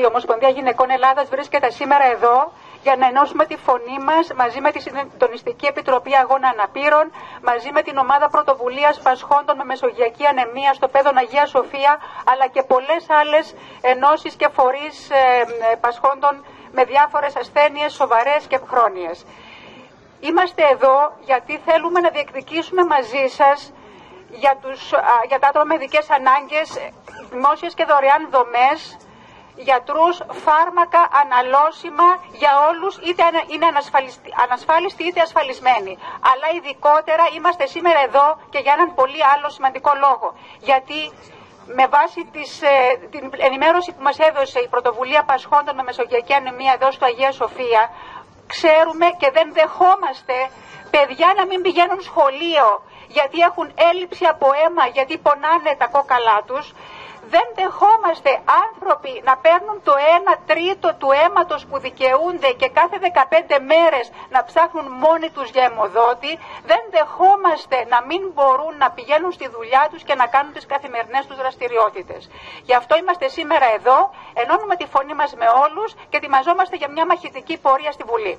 Η Ομοσπονδία Γυναικών Ελλάδας βρίσκεται σήμερα εδώ για να ενώσουμε τη φωνή μας μαζί με τη Συντονιστική Επιτροπή Αγώνα Αναπήρων, μαζί με την Ομάδα Πρωτοβουλίας Πασχόντων με Μεσογειακή Ανεμία στο Πέδον Αγία Σοφία, αλλά και πολλές άλλες ενώσεις και φορείς ε, πασχόντων με διάφορες ασθένειες σοβαρές και χρόνιες. Είμαστε εδώ γιατί θέλουμε να διεκδικήσουμε μαζί σας για, τους, για τα άτομα με ειδικές ανάγκες, δημόσιες και δωρεάν δομές, γιατρούς, φάρμακα, αναλώσιμα για όλους, είτε είναι ανασφάλιστοι είτε ασφαλισμένοι. Αλλά ειδικότερα είμαστε σήμερα εδώ και για έναν πολύ άλλο σημαντικό λόγο. Γιατί με βάση της, ε, την ενημέρωση που μας έδωσε η πρωτοβουλία Πασχόντων με Μεσογειακή Ανεμία εδώ στο Αγία Σοφία, ξέρουμε και δεν δεχόμαστε παιδιά να μην πηγαίνουν σχολείο γιατί έχουν έλλειψη από αίμα, γιατί πονάνε τα κόκαλά τους δεν δεχόμαστε άνθρωποι να παίρνουν το 1 τρίτο του αίματος που δικαιούνται και κάθε 15 μέρες να ψάχνουν μόνοι τους για αιμοδότη. Δεν δεχόμαστε να μην μπορούν να πηγαίνουν στη δουλειά τους και να κάνουν τις καθημερινές τους δραστηριότητες. Γι' αυτό είμαστε σήμερα εδώ, ενώνουμε τη φωνή μας με όλους και ετοιμαζόμαστε για μια μαχητική πορεία στη Βουλή.